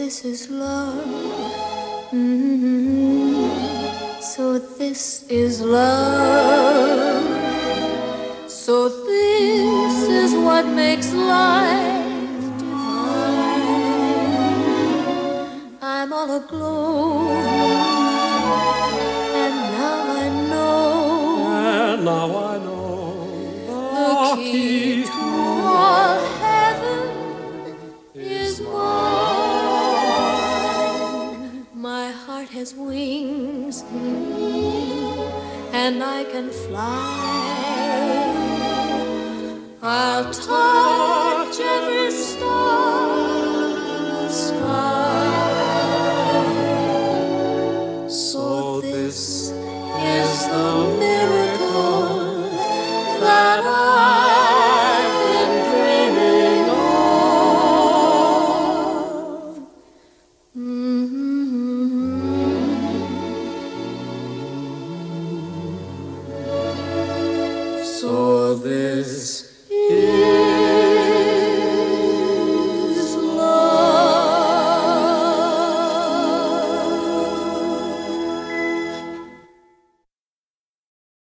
this is love. Mm-hmm. So this is love. So this is what makes life divine. I'm all aglow. And now I know And now I heart has wings, and I can fly. I'll touch every star in the sky. So this is the miracle that I. this